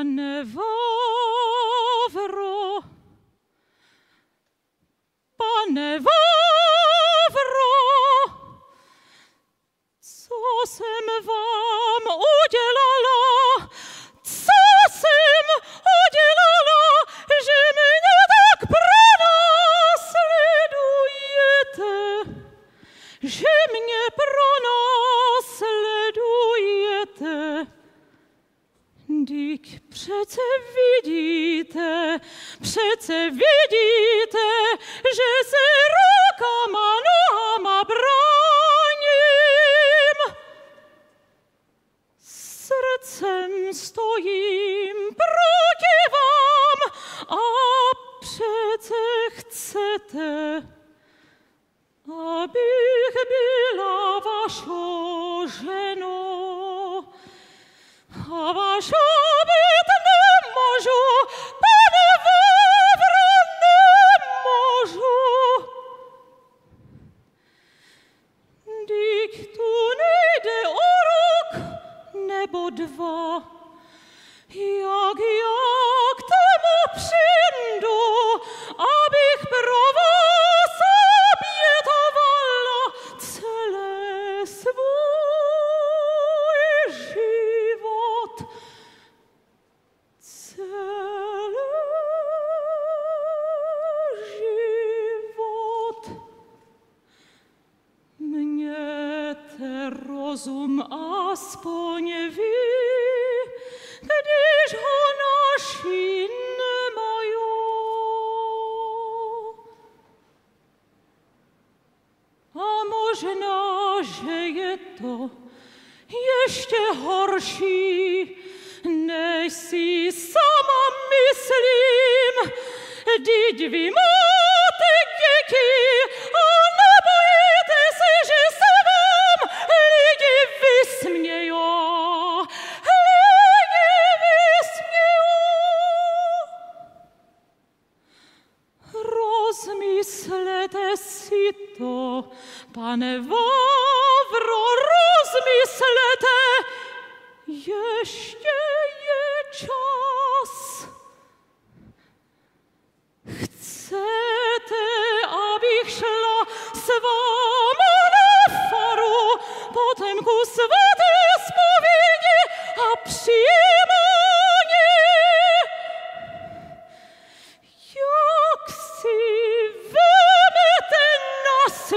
Pane Vávro, pane Vávro, Dík přece vidíte, přece vidíte, že se rukama, nohama bráním. Srdcem stojím proti vám a přece chcete, abych byla vašou ženou. A vašou Of all. Aspoň vy, když ho naši nemají. A možná, že je to ještě horší, než si sama myslím. Vždyť vy máte to, pane Vávro, rozmyslete, ještě je čas. Chcete, abych šla s váma na faru, potem ku svaté spovědi a přijímání?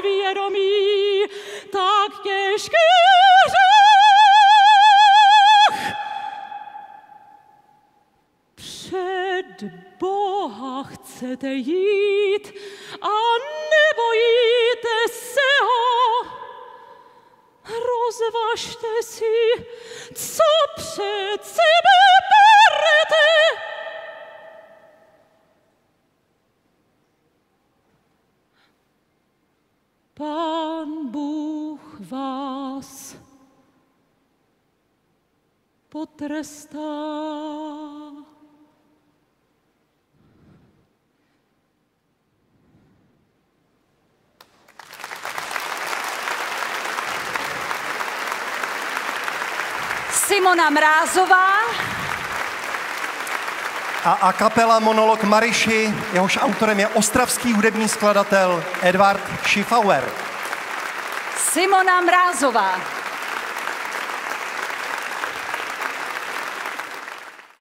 Svědomí tak těžký hřech? Před Boha chcete jít a nebojíte se ho. Rozvažte si, co před sebe vás potrestá. Simona Mrázová, A a kapela monolog Mariši, jehož autorem je ostravský hudební skladatel Edvard Schiffauer. Simona Mrázová.